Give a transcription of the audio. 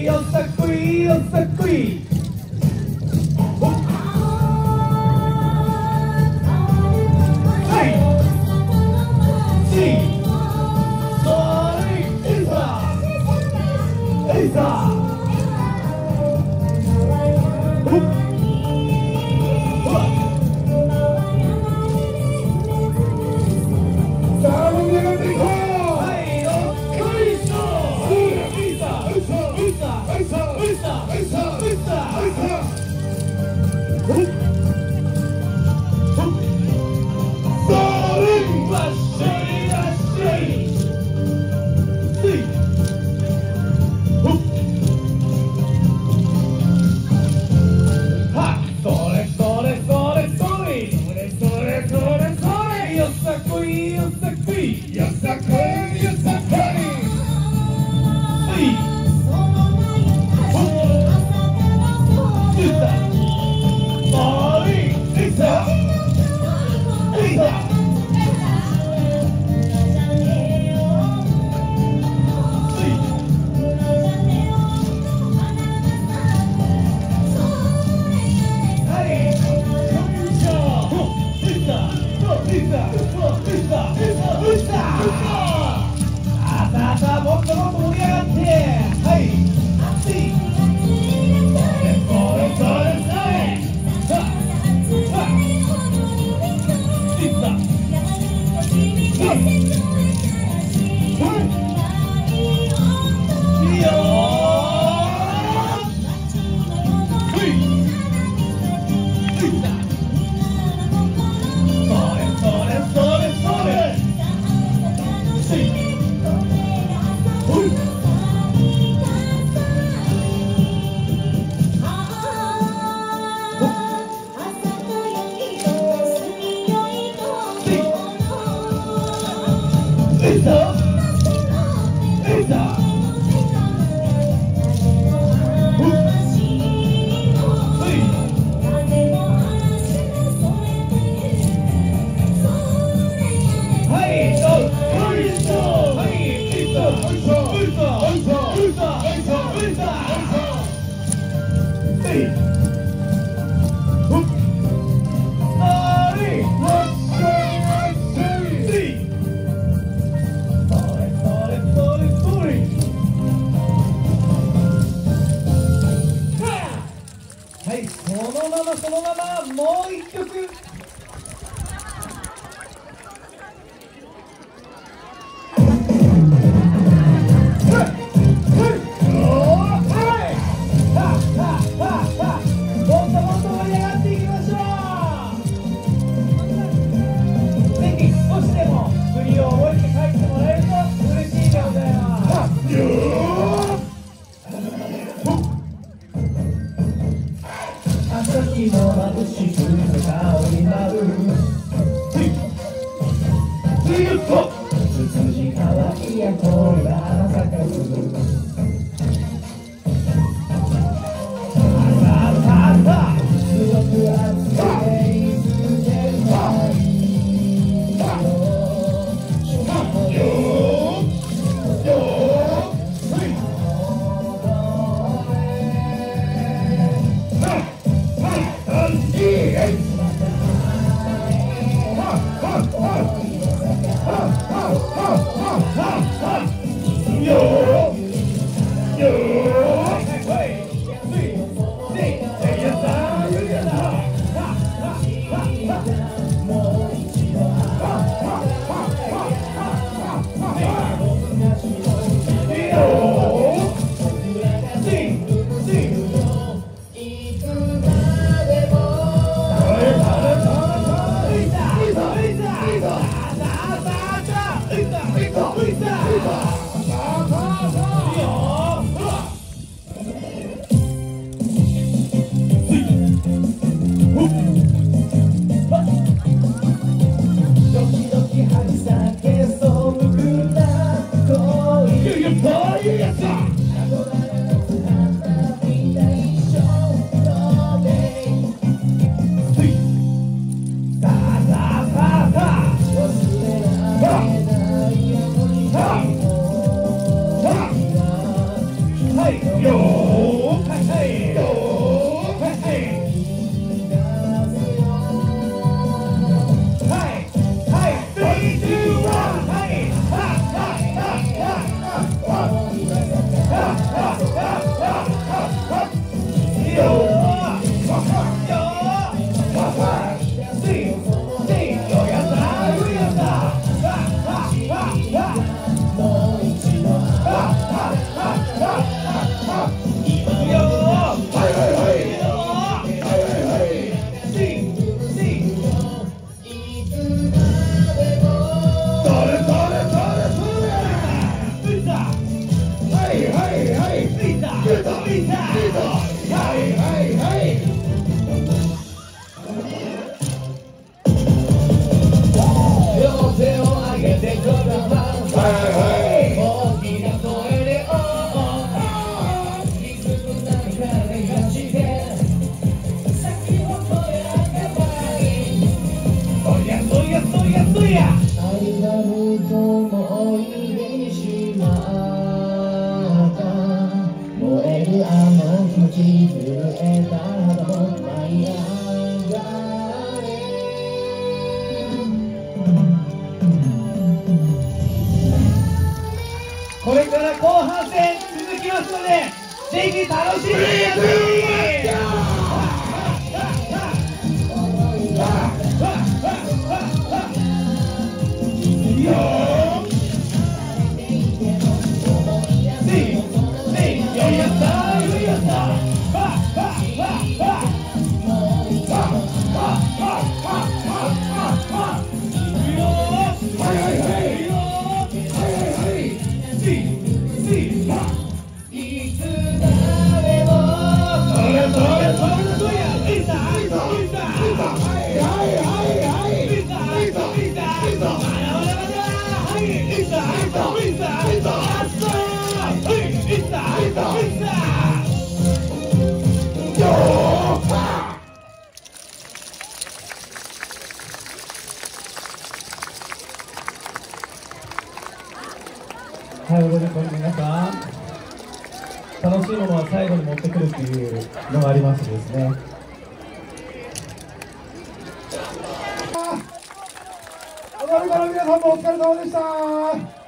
agree, oh, agree, oh, agree. Jesus. もう一燃える震えたこれから後半戦続きますのでぜひ楽しみに。やってくるっていうのがありましてですね。踊り場の皆さんもお疲れ様でした